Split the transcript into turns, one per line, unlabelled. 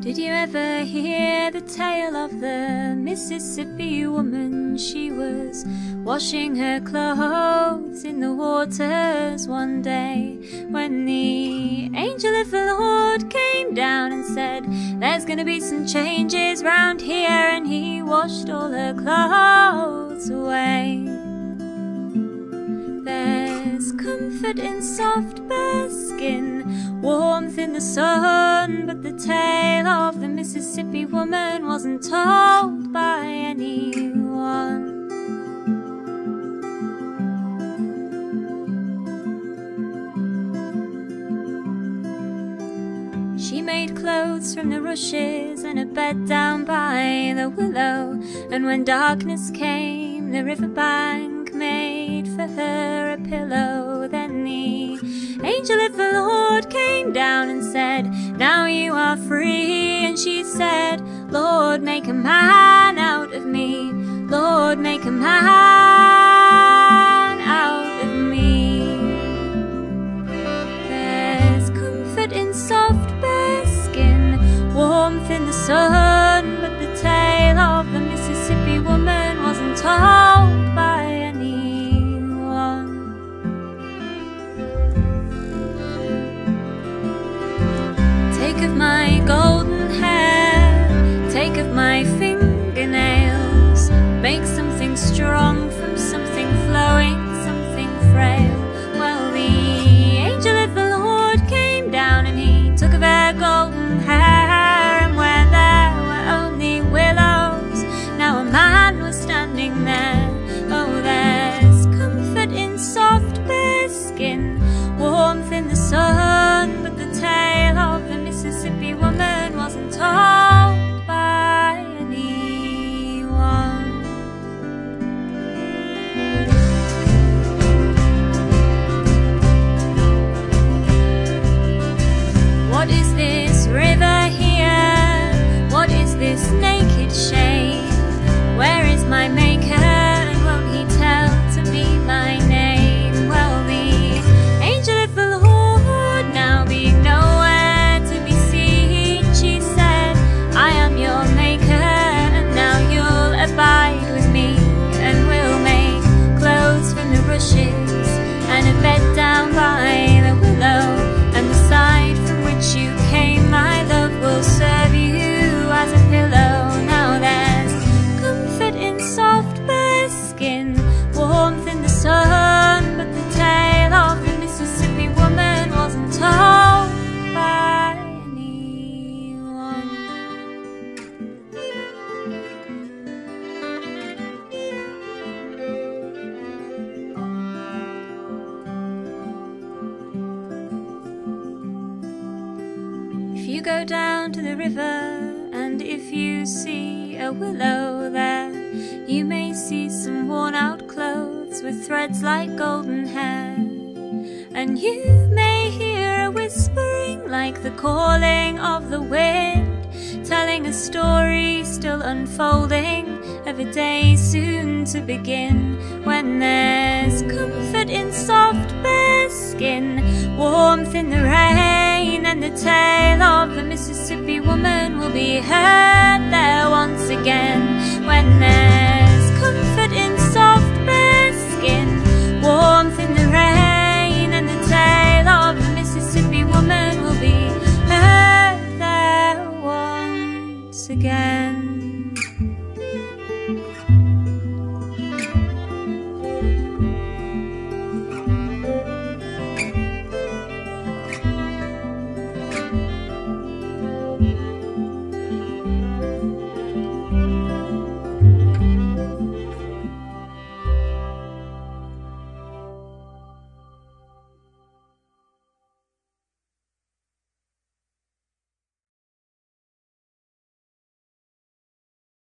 Did you ever hear the tale of the Mississippi woman? She was washing her clothes in the waters one day when the angel of the Lord came down and said, There's gonna be some changes round here, and he washed all her clothes away. Comfort in soft bare skin, warmth in the sun, but the tale of the Mississippi woman wasn't told by anyone. She made clothes from the rushes and a bed down by the willow. And when darkness came, the riverbank made Down and said, Now you are free. And she said, Lord, make a man out of me. Lord, make a man out of me. There's comfort in soft bare skin, warmth in the sun, you go down to the river and if you see a willow there, you may see some worn out clothes with threads like golden hair. And you may hear a whispering like the calling of the wind, telling a story still unfolding of a day soon to begin. When there's comfort in soft bare skin, warmth in the rain, and the tale of the Mississippi woman will be heard there